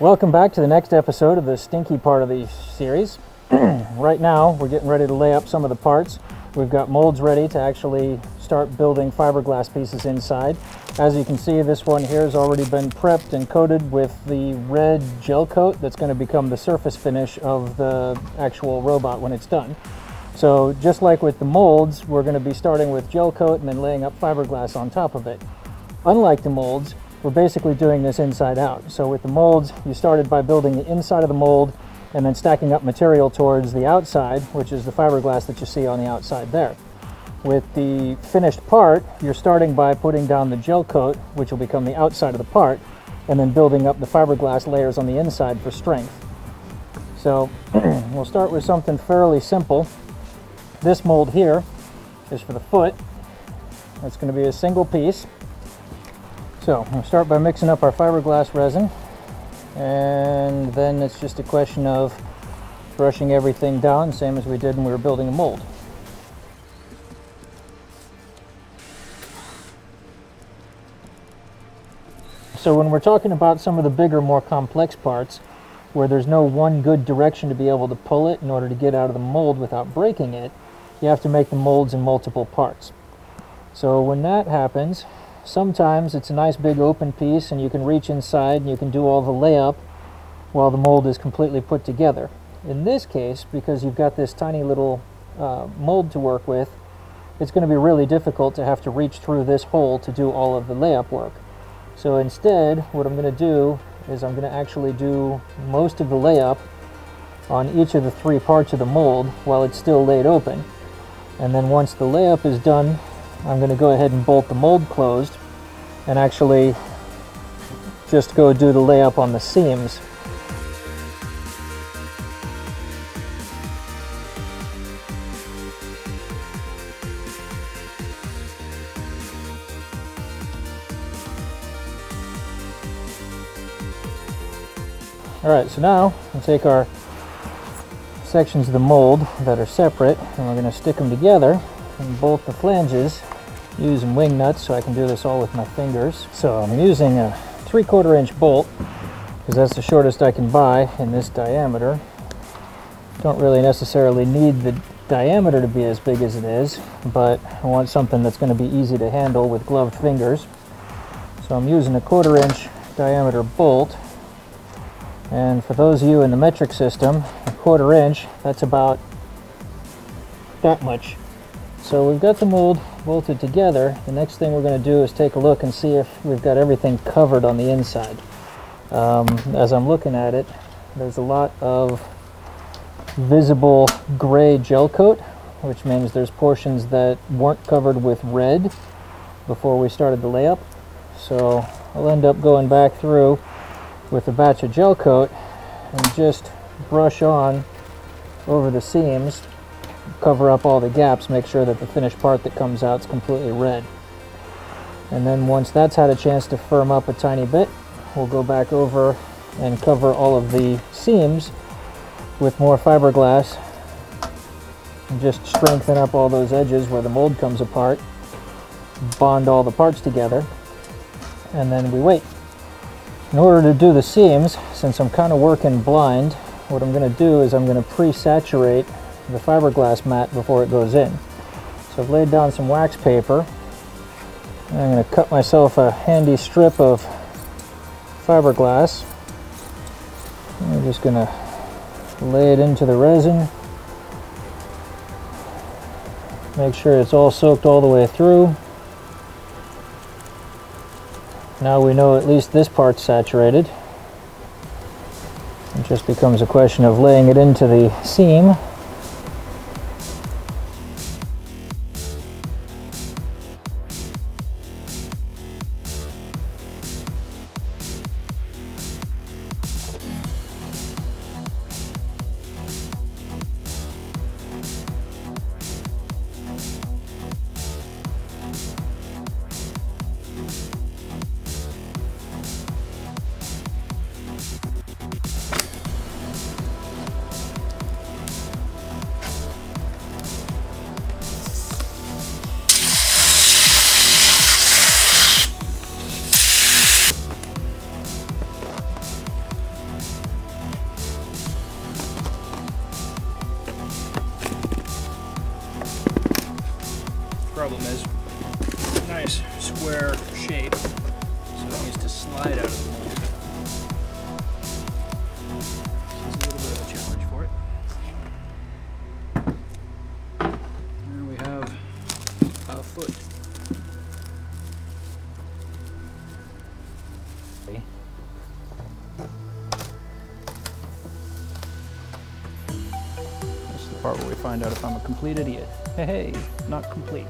Welcome back to the next episode of the stinky part of the series. right now, we're getting ready to lay up some of the parts. We've got molds ready to actually start building fiberglass pieces inside. As you can see, this one here has already been prepped and coated with the red gel coat that's going to become the surface finish of the actual robot when it's done. So just like with the molds, we're going to be starting with gel coat and then laying up fiberglass on top of it. Unlike the molds, we're basically doing this inside out. So with the molds, you started by building the inside of the mold and then stacking up material towards the outside, which is the fiberglass that you see on the outside there. With the finished part, you're starting by putting down the gel coat, which will become the outside of the part, and then building up the fiberglass layers on the inside for strength. So we'll start with something fairly simple. This mold here is for the foot. It's going to be a single piece. So we'll start by mixing up our fiberglass resin and then it's just a question of brushing everything down same as we did when we were building a mold. So when we're talking about some of the bigger, more complex parts, where there's no one good direction to be able to pull it in order to get out of the mold without breaking it, you have to make the molds in multiple parts. So when that happens, Sometimes it's a nice big open piece and you can reach inside and you can do all the layup while the mold is completely put together. In this case, because you've got this tiny little uh, mold to work with, it's going to be really difficult to have to reach through this hole to do all of the layup work. So instead, what I'm going to do is I'm going to actually do most of the layup on each of the three parts of the mold while it's still laid open. And then once the layup is done, I'm going to go ahead and bolt the mold closed and actually just go do the layup on the seams. All right, so now we'll take our sections of the mold that are separate and we're going to stick them together and bolt the flanges using wing nuts so I can do this all with my fingers. So I'm using a 3 quarter inch bolt because that's the shortest I can buy in this diameter. Don't really necessarily need the diameter to be as big as it is, but I want something that's going to be easy to handle with gloved fingers. So I'm using a quarter inch diameter bolt. And for those of you in the metric system, a quarter inch, that's about that much so we've got the mold bolted together. The next thing we're going to do is take a look and see if we've got everything covered on the inside. Um, as I'm looking at it, there's a lot of visible gray gel coat, which means there's portions that weren't covered with red before we started the layup. So I'll end up going back through with a batch of gel coat and just brush on over the seams cover up all the gaps, make sure that the finished part that comes out is completely red. And then once that's had a chance to firm up a tiny bit, we'll go back over and cover all of the seams with more fiberglass and just strengthen up all those edges where the mold comes apart, bond all the parts together, and then we wait. In order to do the seams, since I'm kind of working blind, what I'm going to do is I'm going to pre-saturate the fiberglass mat before it goes in. So I've laid down some wax paper. I'm going to cut myself a handy strip of fiberglass. I'm just going to lay it into the resin. Make sure it's all soaked all the way through. Now we know at least this part's saturated. It just becomes a question of laying it into the seam. shape, so it needs to slide out of the mold. This a little bit of a challenge for it. There we have a foot. Okay. This is the part where we find out if I'm a complete idiot. Hey, hey, not complete.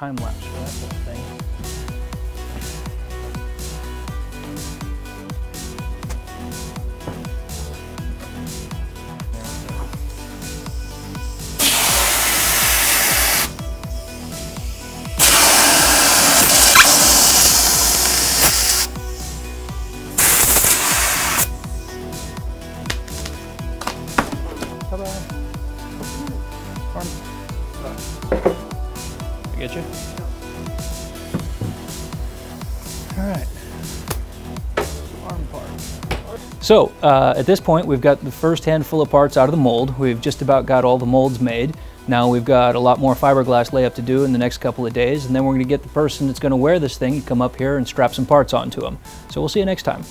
Time lapse for that whole thing. Ta-da. Arm. I get you? All right. Arm part. So uh, at this point, we've got the first handful of parts out of the mold. We've just about got all the molds made. Now we've got a lot more fiberglass layup to do in the next couple of days, and then we're going to get the person that's going to wear this thing to come up here and strap some parts onto them. So we'll see you next time.